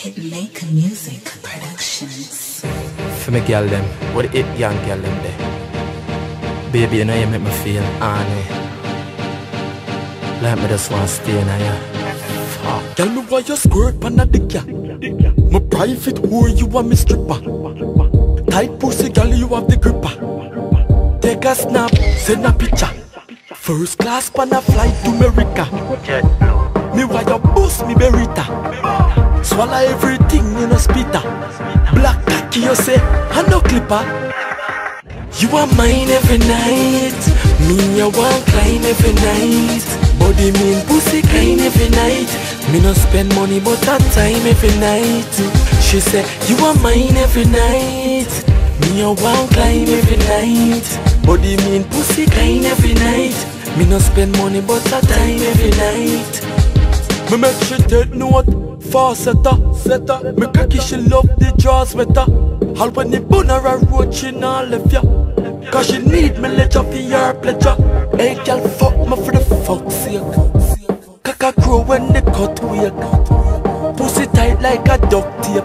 Hitmaker Muzik Productions. For me girl them, what it young girl them there. Baby, you know you make me feel honey. Like me just want to stay in here. Fuck. Tell me why you squirt pan a dick ya My private whore you a me stripper Tight pussy girl you have the gripper ah. Take a snap, send a picture First class pan a flight to America Me why you boost me berita Swallow everything in a spitter Black cocky you say, I no clipper. You are mine every night. Me you want climb every night. Body mean pussy kind every night. Me no spend money but that time every night. She say you are mine every night. Me you want climb every night. Body mean pussy kind every night. Me no spend money but that time every night me make she take note Falsetta, setta Me cocky she love the jaws wetter All when the bun her a road she nah left ya. Cause she need me leisure for your pleasure Hey girl fuck me for the fuck's sake. Cock a crow when the cut wake. Pussy tight like a duct tape.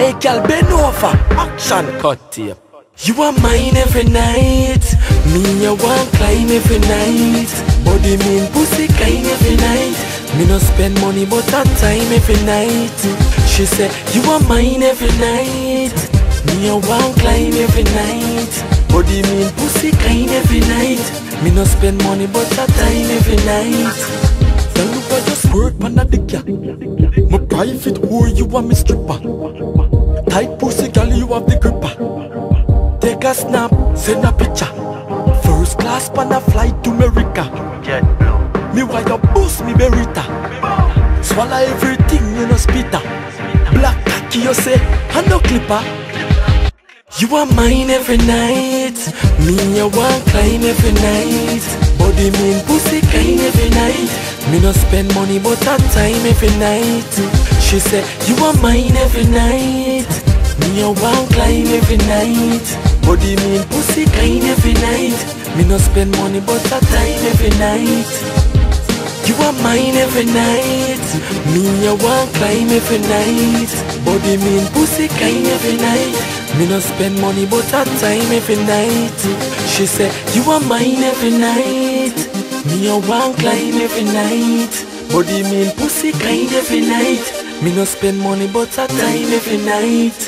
Hey girl bend over, action. Cut tape. You are mine every night. Me you want climb every night. Body mean pussy kind every night Me no spend money but that time every night. She say you are mine every night? Me you want climb every night. Body mean pussy kind every night. Me no spend money but that time every night. Tell me why you squirt pan a dick ya. My private whore you a me stripper. Tight pussy girl you have the gripper. Take a snap, send a picture. First class pan a flight to America Me why you boost me berita Swallow everything you no spitter. Black cocky you say, I no clipper. You are mine every night. Me you want climb every night. Body mean pussy kind every night. Me no spend money but that time every night. She say you are mine every night. Me you want climb every night. Body mean pussy kind every night. Me no spend money but that time every night you are mine every night. Me you want climb every night. Body mean pussy kind every night. Me no spend money but that time every night. She said, you are mine every night. Me you want climb every night. Body mean pussy kind every night. Me no spend money but that time every night